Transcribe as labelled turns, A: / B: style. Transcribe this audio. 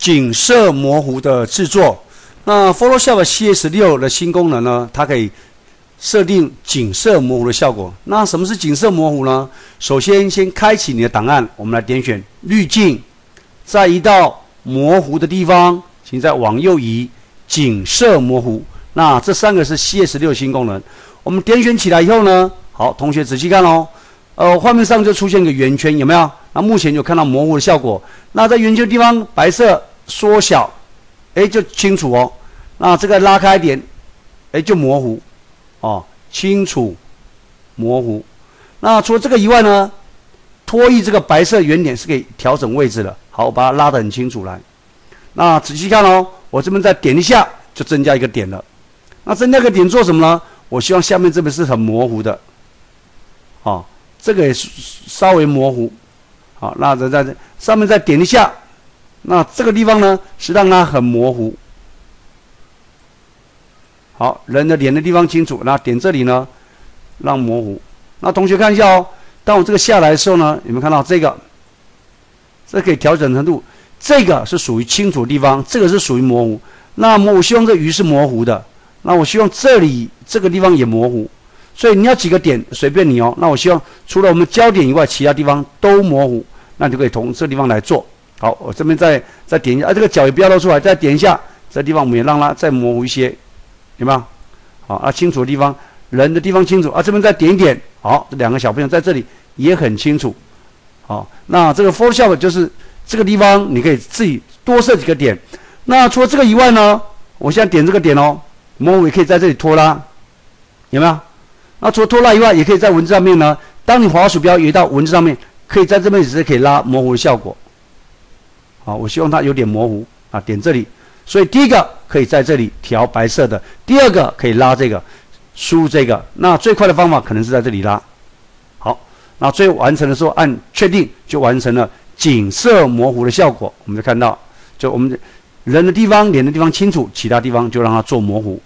A: 景色模糊的制作。那 Photoshop CS 六的新功能呢？它可以设定景色模糊的效果。那什么是景色模糊呢？首先，先开启你的档案，我们来点选滤镜，在一到模糊的地方，请再往右移，景色模糊。那这三个是 CS 六新功能。我们点选起来以后呢，好，同学仔细看哦。呃，画面上就出现一个圆圈，有没有？那目前就看到模糊的效果。那在圆圈地方，白色缩小，哎，就清楚哦。那这个拉开一点，哎，就模糊，哦，清楚，模糊。那除了这个以外呢，拖移这个白色圆点是可以调整位置的。好，我把它拉得很清楚来。那仔细看哦，我这边再点一下，就增加一个点了。那增加个点做什么呢？我希望下面这边是很模糊的，哦，这个也是稍微模糊。好，那再在上面再点一下，那这个地方呢是让它很模糊。好，人的脸的地方清楚，那点这里呢，让模糊。那同学看一下哦，当我这个下来的时候呢，有没有看到这个？这可以调整程度，这个是属于清楚的地方，这个是属于模糊。那么我希望这鱼是模糊的，那我希望这里这个地方也模糊。所以你要几个点随便你哦。那我希望除了我们焦点以外，其他地方都模糊，那就可以从这地方来做。好，我这边再再点一下，啊，这个角也不要露出来，再点一下，这地方我们也让它再模糊一些。有没有？好啊，清楚的地方，人的地方清楚啊。这边再点一点，好，这两个小朋友在这里也很清楚。好，那这个 Photoshop 就是这个地方，你可以自己多设几个点。那除了这个以外呢，我现在点这个点哦，模糊也可以在这里拖拉，有没有？那除了拖拉以外，也可以在文字上面呢。当你滑鼠标移到文字上面，可以在这边也是可以拉模糊的效果。啊，我希望它有点模糊啊，点这里。所以第一个可以在这里调白色的，第二个可以拉这个，输这个。那最快的方法可能是在这里拉。好，那最后完成的时候按确定，就完成了景色模糊的效果。我们就看到，就我们人的地方、脸的地方清楚，其他地方就让它做模糊。